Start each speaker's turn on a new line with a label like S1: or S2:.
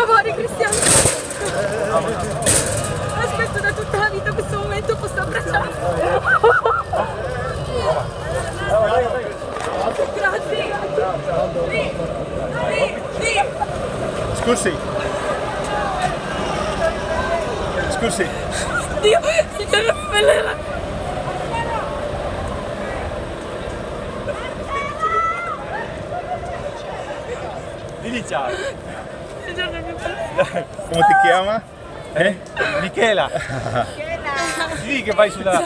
S1: favore, Cristiano. Aspetto da tutta la vita questo momento, posso abbracciarti. Grazie. Lì, lì, lì. Scusi. Scusi. Dio, signor Raffaella.
S2: Lilicia!
S1: ¿Cómo te llamas?
S2: ¿Eh? Michela. Michela. Sí, que paisula.